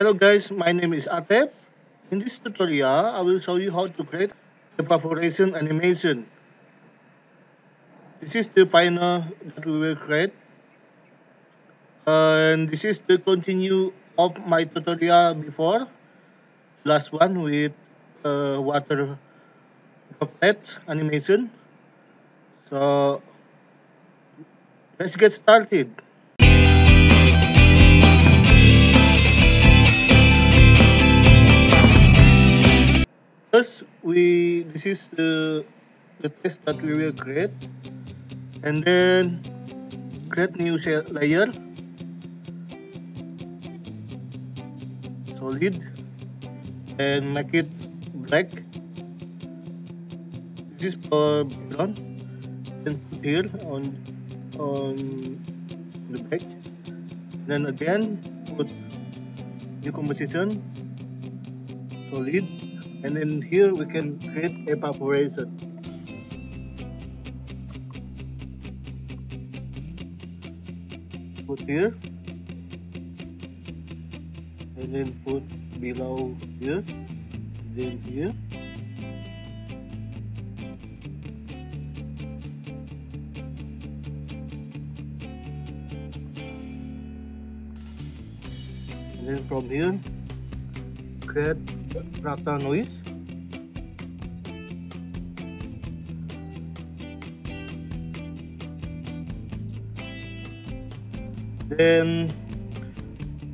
Hello guys, my name is Atep. In this tutorial, I will show you how to create evaporation animation. This is the final that we will create. And this is the continue of my tutorial before. Last one with uh, water droplet animation. So let's get started. We this is the the text that we will create, and then create new layer, solid, and make it black. This is for background, and put here on on the back. Then again put new composition, solid and then here we can create evaporation put here. And then put below here. Then here. And then from here create fractal noise then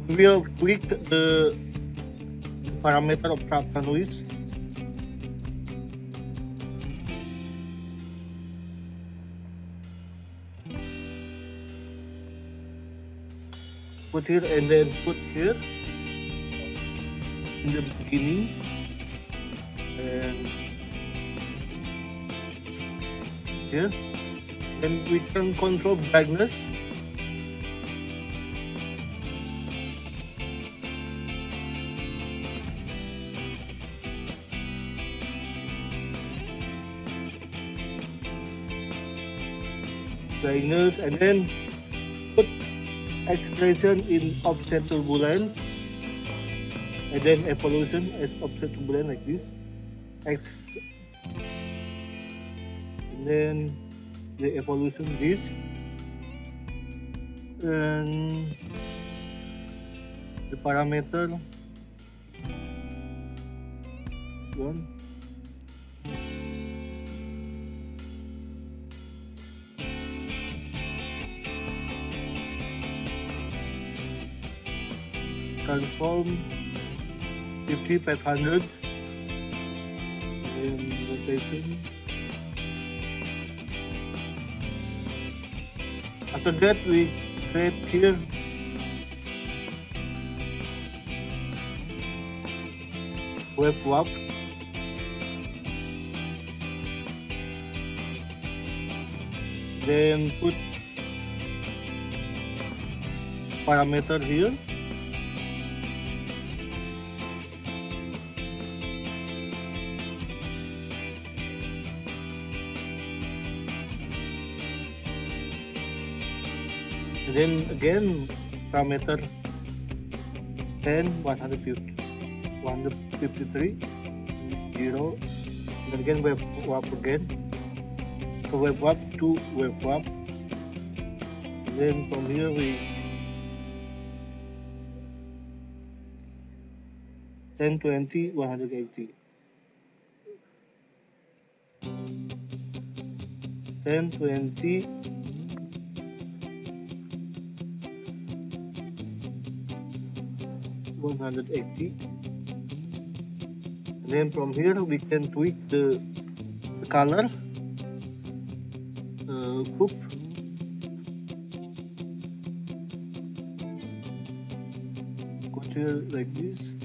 we will tweak the parameter of fractal noise put here and then put here in the beginning. And here and we can control brightness brightness and then put expression in offset turbulence and then evolution as to blend like this. X and then the evolution this. And the parameter. One. Transform 50 500 in rotation. After that we create here. Wave warp then put parameter here then again parameter 10 150 153 0 then again web warp again. So web warp to web warp. Then from here we 10 20 180 10 20 180 and then from here we can tweak the, the color uh, group. Go here like this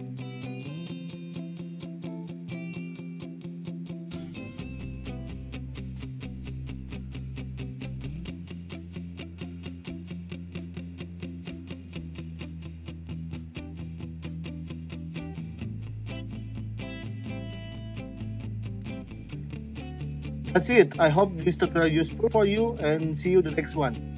That's it. I hope this tutorial useful for you and see you the next one.